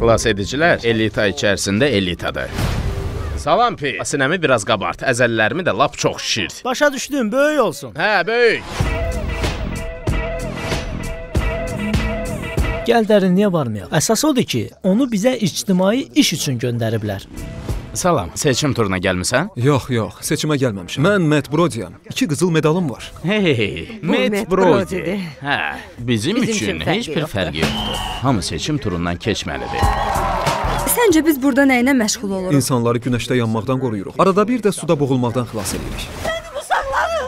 Xilas edicilər elita içərisində elitadır. Salam pi. Sinəmi biraz qabart. Əzəllərimi də lap çox şişirt. Başa düşdüm, böyük olsun. Hə, böyük. Gəl dərinliyə varmayaq. Əsas odur ki, onu bizə ictimai iş üçün göndəriblər. Salam. Seçim turuna gəlmisən? Yox, yox, seçimə gəlməmişəm. Mən Matt Brodyam. 2 qızıl medalım var. Hey, Matt Brody. Hə, bizim, Bizim üçün, heç bir fərqi yoxdur. Hamı seçim turundan keçməlidir. Səncə biz burada nə ilə məşğul oluruq? İnsanları günəşdə yanmaqdan qoruyuruq. Arada bir də suda boğulmaqdan xilas edirik.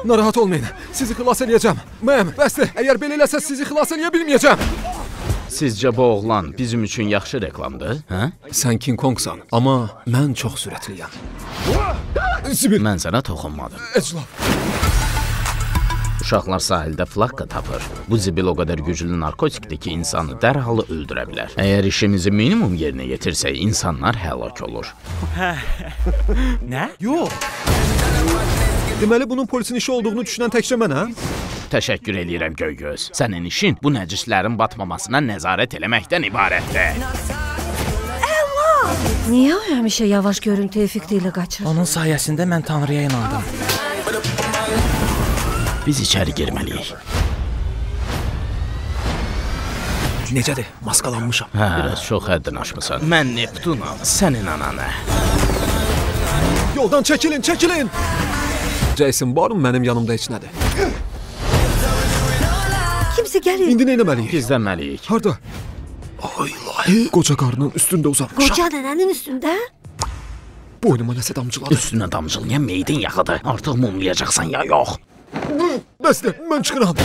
Narahat olmayın. Sizi xilas eləyəcəm. Məm, bəsdir. Əgər belə eləsəz sizi xilas eləyə bilməyəcəm. Sizcə bu oğlan bizim üçün yaxşı reklamdır? Hə? Sən King Kongsan, amma mən çox sürətliyəm. Zibil, Mən sənə toxunmadım. əclaf. Uşaqlar sahildə flaqqa tapır. Bu zibil o qədər güclü narkotikdir ki, insanı dərhal öldürə bilər. Əgər işimizi minimum yerinə yetirsək, insanlar həlak olur. Yox. Deməli bunun polisin işi olduğunu düşünən təkcə mənəm? Təşəkkür eləyirəm Göygöz. Sənin işin bu nəcislərin batmamasına nəzarət eləməkdən ibarətdir. Niyə o həmişə yavaş görüntü effekti ilə qaçır? Onun sayəsində mən Tanrıya inandım. Biz içəri girməliyik. Necədir? Maskalanmışam. Hə, biraz çox həddin aşmısan. Mən Neptunam, sənin ananə. Yoldan çəkilin, çəkilin. Jason Bourne mənim yanımda heç nədir. Gəlir. İndi nə etməliyik? Gizlənməliyik. Harda? Ay ilahi. Qoca qarının üstündə uzanmışam. Qoca nənənin üstündə? Boynuma nəsə damcıladı. Üstünə damcılayan meydin yaxıdır. Artıq mumlayacaqsan ya yox. Bəsdir, mən çıxıram.